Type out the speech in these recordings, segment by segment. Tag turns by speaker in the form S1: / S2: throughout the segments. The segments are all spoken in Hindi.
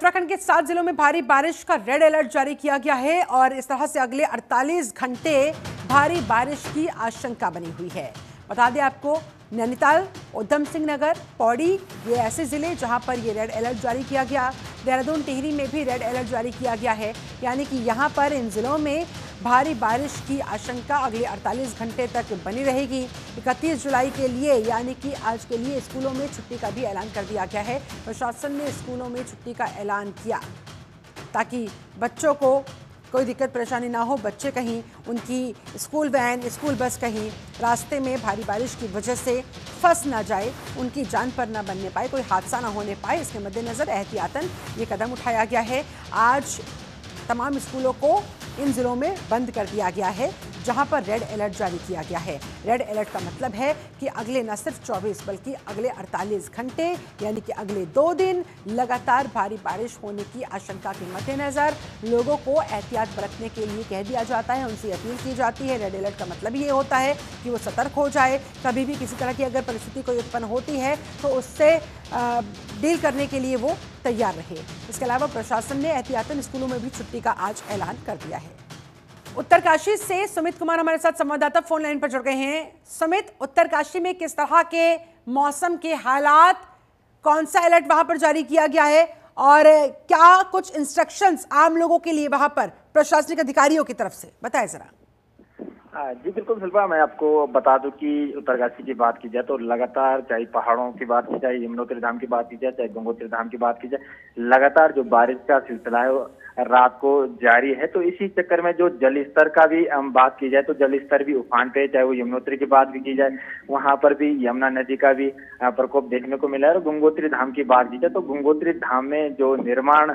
S1: उत्तराखंड के सात जिलों में भारी बारिश का रेड अलर्ट जारी किया गया है और इस तरह से अगले 48 घंटे भारी बारिश की आशंका बनी हुई है। बता दें आपको, नैनीताल, उधम सिंह नगर, पौड़ी, ये ऐसे ज़िले जहाँ पर ये रेड अलर्ट जारी किया गया। देहरादून, टिहरी में भी रेड अलर्ट जारी किया गया है। यानी कि यहाँ पर इन जिलों में भारी बारिश की आशंका अगले 48 घंटे तक बनी रहेगी। 31 जुलाई के लिए, यानी कि आज के लिए स्कूलों में छुट्टी का भी ऐलान कर दिया गया है। प्रशासन ने स्कूलों में छुट्टी का ऐलान किया ताकि बच्चों को कोई दिक्कत, परेशानी ना हो। बच्चे कहीं, उनकी स्कूल वैन, स्कूल बस कहीं रास्ते में भारी बारिश की वजह से फंस ना जाए, उनकी जान पर ना बनने पाए, कोई हादसा ना होने पाए, इसके मद्देनज़र एहतियातन ये कदम उठाया गया है। आज तमाम स्कूलों को इन जिलों में बंद कर दिया गया है। जहाँ पर रेड अलर्ट जारी किया गया है। रेड अलर्ट का मतलब है कि अगले न सिर्फ़ 24 बल्कि अगले 48 घंटे, यानी कि अगले दो दिन, लगातार भारी बारिश होने की आशंका के मद्देनजर लोगों को एहतियात बरतने के लिए कह दिया जाता है। उनसे अपील की जाती है। रेड अलर्ट का मतलब ये होता है कि वो सतर्क हो जाए। कभी भी किसी तरह की अगर परिस्थिति कोई उत्पन्न होती है तो उससे डील करने के लिए वो तैयार रहे। इसके अलावा प्रशासन ने एहतियातन स्कूलों में भी छुट्टी का आज ऐलान कर दिया है। उत्तरकाशी से सुमित कुमार हमारे साथ संवाददाता फ़ोन लाइन पर जुड़ गए हैं। सुमित, उत्तरकाशी में किस तरह के मौसम के हालात, कौन सा अलर्ट वहाँ पर जारी किया गया है और क्या कुछ इंस्ट्रक्शंस आम लोगों के लिए वहाँ पर प्रशासनिक अधिकारियों की तरफ़ से? बताए जरा।
S2: जी, बिल्कुल शिल्पा मैं आपको बता दूँ कि उत्तरकाशी की बात की जाए तो लगातार चाहे पहाड़ों की बात की जाए, यमुनोत्री धाम की बात की जाए, चाहे गंगोत्री धाम की बात की जाए, लगातार जो बारिश का सिलसिला है रात को जारी है तो इसी चक्कर में जो जल स्तर का भी हम बात की जाए तो जल स्तर भी उफान पे चाहे वो यमुनोत्री की बात भी की जाए, वहाँ पर भी यमुना नदी का भी प्रकोप देखने को मिला है, और गंगोत्री धाम की बात की जाए तो गंगोत्री धाम में जो निर्माण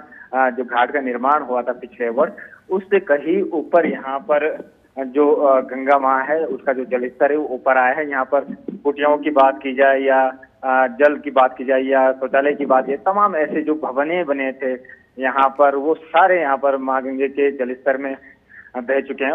S2: जो घाट का निर्माण हुआ था पिछले वर्ष, उससे कहीं ऊपर यहाँ पर जो गंगा माँ है, उसका जो जल स्तर है, वो ऊपर आया है। यहाँ पर कुटियाओं की बात की जाए या जल की बात की जाए या शौचालय की बात है तमाम ऐसे जो भवने बने थे यहाँ पर वो सारे यहाँ पर माँ गंगे के जलस्तर में बह चुके हैं।